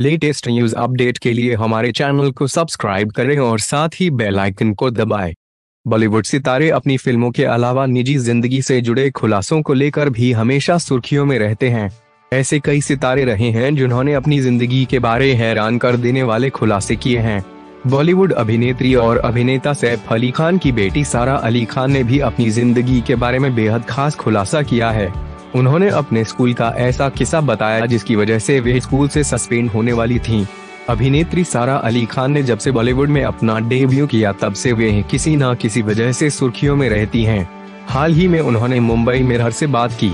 Latest news update के लिए हमारे चैनल को सब्सक्राइब करें और साथ ही बेल आइकन को दबाएँ। बॉलीवुड सितारे अपनी फ़िल्मों के अलावा निजी ज़िंदगी से जुड़े खुलासों को लेकर भी हमेशा सुर्खियों में रहते हैं। ऐसे कई सितारे रहे हैं जिन्होंने अपनी ज़िंदगी के बारे हैरान कर देने वाले खुलासे किए हैं। बॉलीवुड अभिनेत्री और अभिनेता सैफ अली खान की बेटी सारा अली खान ने भी अपनी ज़िंदगी के बारे में बेहद खास खुलासा किया है। उन्होंने अपने स्कूल का ऐसा किस्सा बताया जिसकी वजह से वे स्कूल से सस्पेंड होने वाली थीं। अभिनेत्री सारा अली खान ने जब से बॉलीवुड में अपना डेब्यू किया तब से वे किसी न किसी वजह से सुर्खियों में रहती हैं। हाल ही में उन्होंने मुंबई में हर से बात की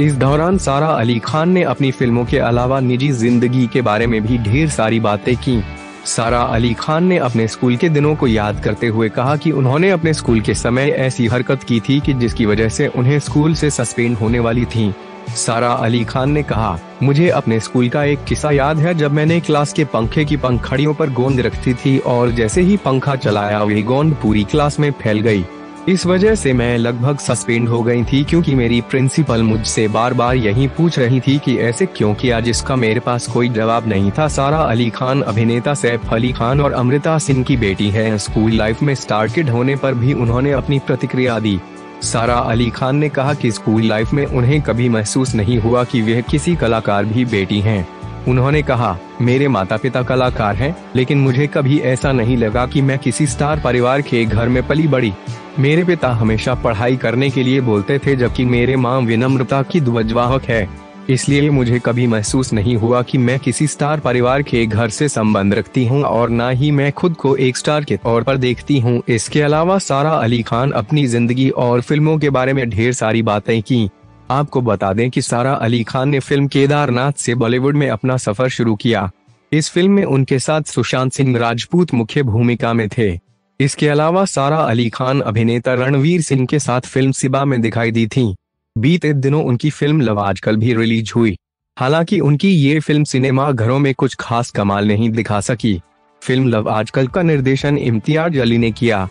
इस दौरान सारा अली खान ने अपनी फ़िल्मों के अलावा निजी ज़िंदगी के बारे में भी ढेर सारी बातें की सारा अली खान ने अपने स्कूल के दिनों को याद करते हुए कहा कि उन्होंने अपने स्कूल के समय ऐसी हरकत की थी कि जिसकी वजह से उन्हें स्कूल से सस्पेंड होने वाली थी। सारा अली खान ने कहा, मुझे अपने स्कूल का एक किस्सा याद है जब मैंने क्लास के पंखे की पंखड़ियों पर गोंद रखती थी और जैसे ही पंखा चलाया वही गोंद पूरी क्लास में फैल गई। इस वजह से मैं लगभग सस्पेंड हो गई थी क्योंकि मेरी प्रिंसिपल मुझसे बार बार यही पूछ रही थी कि ऐसे क्यों किया जिसका मेरे पास कोई जवाब नहीं था। सारा अली खान अभिनेता सैफ अली खान और अमृता सिंह की बेटी है। स्कूल लाइफ में स्टार किड होने पर भी उन्होंने अपनी प्रतिक्रिया दी। सारा अली खान ने कहा कि स्कूल लाइफ में उन्हें कभी महसूस नहीं हुआ कि वह किसी कलाकार भी बेटी हैं। उन्होंने कहा मेरे माता पिता कलाकार हैं, लेकिन मुझे कभी ऐसा नहीं लगा कि मैं किसी स्टार परिवार के घर में पली बड़ी। मेरे पिता हमेशा पढ़ाई करने के लिए बोलते थे जबकि मेरे माँ विनम्रता की ध्वजवाहक है। इसलिए मुझे कभी महसूस नहीं हुआ कि मैं किसी स्टार परिवार के घर से संबंध रखती हूँ और न ही मैं खुद को एक स्टार के तौर पर देखती हूँ। इसके अलावा सारा अली खान अपनी ज़िंदगी और फ़िल्मों के बारे में ढेर सारी बातें की। आपको बता दें कि सारा अली खान ने फ़िल्म केदारनाथ से बॉलीवुड में अपना सफ़र शुरू किया। इस फ़िल्म में उनके साथ सुशांत सिंह राजपूत मुख्य भूमिका में थे। इसके अलावा सारा अली खान अभिनेता रणवीर सिंह के साथ फ़िल्म सिबा में दिखाई दी थी। बीते दिनों उनकी फ़िल्म लव आजकल भी रिलीज़ हुई। हालाँकि उनकी ये फ़िल्म सिनेमा घरों में कुछ खास कमाल नहीं दिखा सकी। फ़िल्म लव आजकल का निर्देशन इम्तियाज़ अली ने किया।